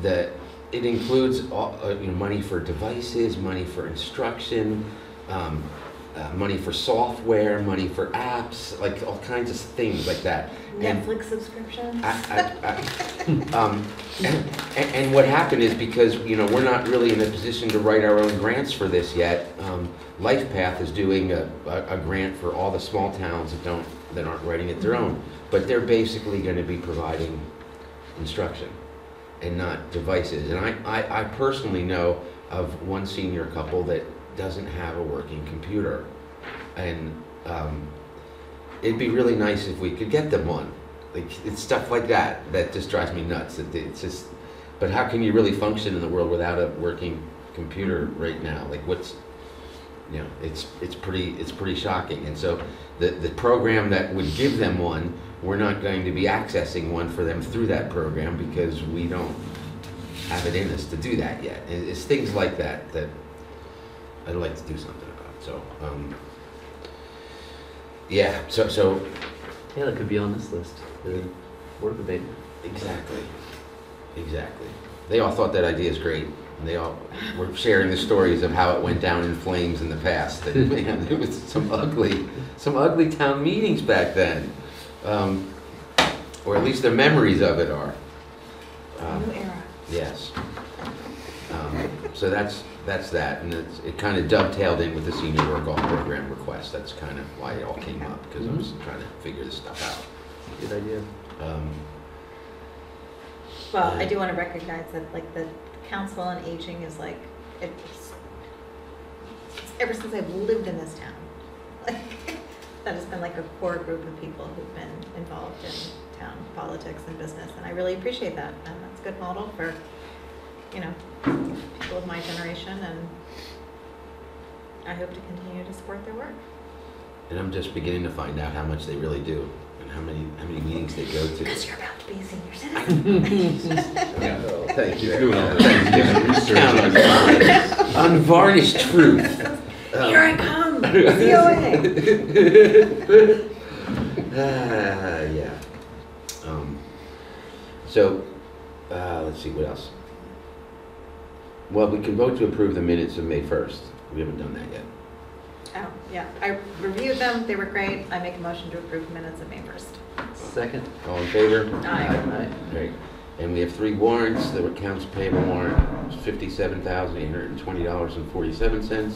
the, it includes all, uh, you know, money for devices, money for instruction, um, uh, money for software, money for apps, like all kinds of things like that. And Netflix subscriptions. I, I, I, um, and, and what happened is because, you know, we're not really in a position to write our own grants for this yet. Um, LifePath is doing a, a, a grant for all the small towns that don't, that aren't writing it their own. But they're basically gonna be providing instruction and not devices. And I, I, I personally know of one senior couple that doesn't have a working computer. And, um, it'd be really nice if we could get them one. Like, it's stuff like that that just drives me nuts. It, it's just, but how can you really function in the world without a working computer right now? Like, what's, you know, it's it's pretty it's pretty shocking. And so, the the program that would give them one, we're not going to be accessing one for them through that program because we don't have it in us to do that yet. It's things like that that I'd like to do something about. So. Um, yeah, so, so Yeah, that could be on this list, the work abatement. Exactly. Exactly. They all thought that idea is great. And they all were sharing the stories of how it went down in flames in the past. That, man, it was some ugly, some ugly town meetings back then. Um, or at least their memories of it are. Um, New era. Yes. Um, So that's, that's that, and it's, it kind of dovetailed in with the senior work off program request. That's kind of why it all came up, because I was trying to figure this stuff out. Good idea. Um, Well, I do want to recognize that, like, the council on aging is like, it's, ever since I've lived in this town, like, that has been like a core group of people who've been involved in town politics and business, and I really appreciate that, and that's a good model for, you know, people of my generation, and I hope to continue to support their work. And I'm just beginning to find out how much they really do, and how many, how many meetings they go to. Because you're about to be a senior citizen. Yeah, well, thank you. Count on mine. Unvarnished truth. Um, Here I come, COA. Ah, yeah. Um, so, uh, let's see, what else? Well, we can vote to approve the minutes of May 1st. We haven't done that yet. Oh, yeah, I reviewed them, they were great. I make a motion to approve minutes of May 1st. Second. All in favor? Aye. Great. And we have three warrants. The accounts payable warrant $57,820.47.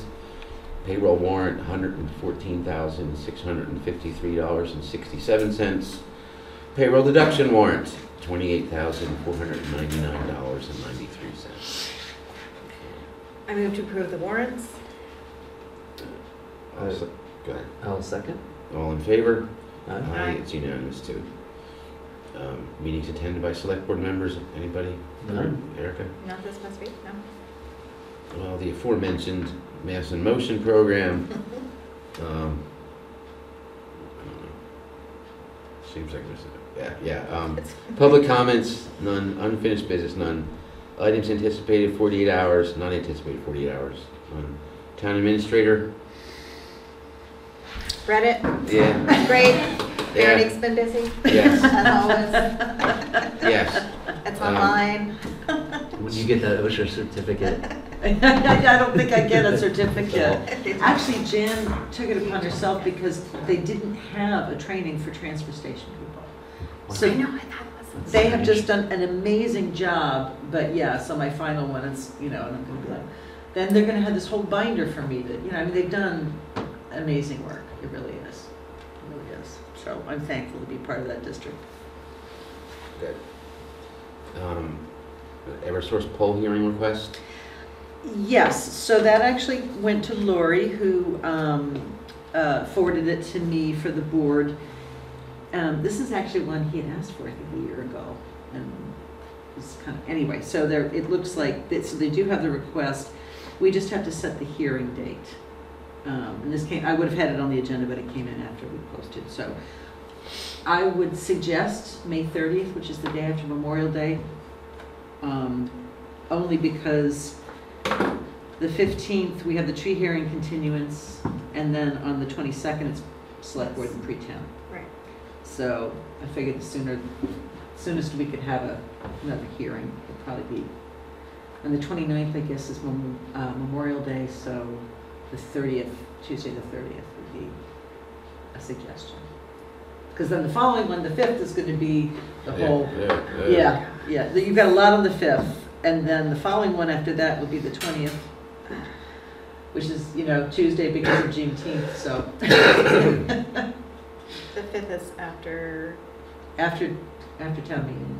Payroll warrant, $114,653.67. Payroll deduction warrant, $28,499.90. I move to approve the warrants. Go ahead. I'll second. All in favor? Aye. Aye, it's unanimous too. Um, Meetings attended by select board members, anybody? None. Erica? Not this must be, no? Well, the aforementioned Mass in Motion program. um, I don't know. Seems like there's, a- yeah, yeah. um, Public comments, none. Unfinished business, none. Items anticipated 48 hours, not anticipated 48 hours. none. Town administrator, Read it, yeah, great, yeah, Verity's been busy, yes, as always, yes. it's Um, online. When you get that OSHA certificate, I don't think I get a certificate. Actually, Jan took it upon herself because they didn't have a training for transfer station people. So I know, I thought it was. They have just done an amazing job, but yeah, so my final one is, you know, and I'm gonna be like, then they're gonna have this whole binder for me that, you know, I mean, they've done amazing work. It really is. It really is. So I'm thankful to be part of that district. Good. Um, Eversource pole hearing request? Yes, so that actually went to Lori, who um, uh, forwarded it to me for the board. Um, This is actually one he had asked for, I think, a year ago. And it's kind of, anyway, so there, it looks like, so they do have the request. We just have to set the hearing date. Um, And this came, I would have had it on the agenda, but it came in after we posted, so. I would suggest May 30th, which is the day after Memorial Day. um, Only because the 15th, we have the tree hearing continuance, and then on the 22nd, it's select board in pre-town. So I figured the sooner, soonest we could have a, another hearing would probably be, and the 29th, I guess, is Mem- uh, Memorial Day, so the 30th, Tuesday the 30th would be a suggestion. Because then the following one, the 5th, is going to be the whole, yeah, yeah, you've got a lot on the 5th, and then the following one after that would be the 20th, which is, you know, Tuesday because of Juneteenth, so. The fifth is after, After, after town meeting,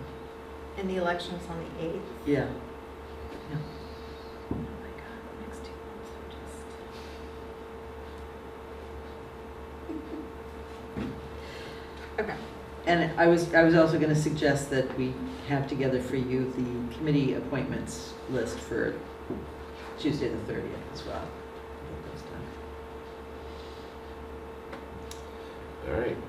and the election's on the eighth. yeah. Oh my god, the next two months are just. Okay. And I was, I was also gonna suggest that we have together for you the committee appointments list for Tuesday the thirtieth as well. Get those done. All right, Okay.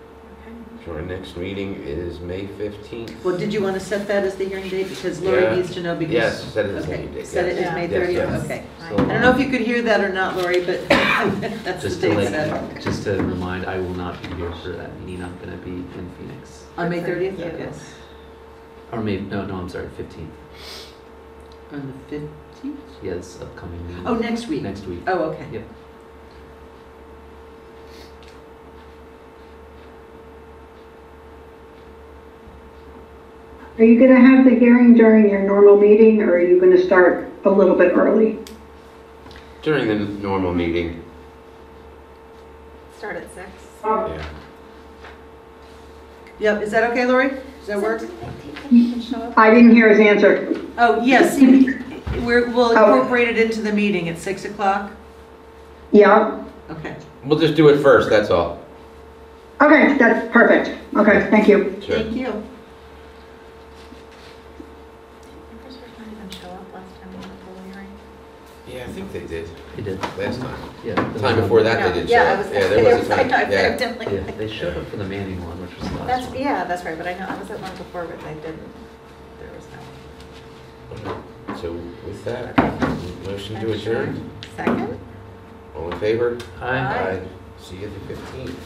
So our next meeting is May 15th. Well, did you wanna set that as the hearing date, because Lori needs to know because. Yes, set it as the Okay, hearing date, Set it yes. as May Yes, thirtieth, yes. okay. Fine. I don't know if you could hear that or not, Lori, but that's the just to date let, set. just to remind, I will not be here for that meeting. I'm gonna be in Phoenix. On May thirtieth, you. okay. Or maybe, no, no, I'm sorry, fifteenth. On the fifteenth? Yeah, this upcoming meeting. Oh, next week. Next week. Oh, okay. Yep. Are you going to have the hearing during your normal meeting, or are you going to start a little bit early? during the normal meeting, Start at six. Oh. yeah. Yep, is that okay, Lori? Does that work? I didn't hear his answer. Oh, yes, see, we're, we'll Oh. incorporate it into the meeting at 6 o'clock? Yeah, Okay. We'll just do it first, that's all. okay, that's perfect. Okay, thank you. Sure. Thank you. Members did not even show up last time we had the hearing. Yeah, I think they did, They did. last time. Yeah. The time before that, they did show Yeah, I up. was, Yeah, there there was was, a I time, know, I yeah. evidently. Yeah, they showed up for the Manning one, which was the last That's, one. yeah, that's right, but I know, I was at one before, but I didn't, there was no. So with that, motion to adjourn, Second? all in favor? Aye. Aye. See you at the fifteenth.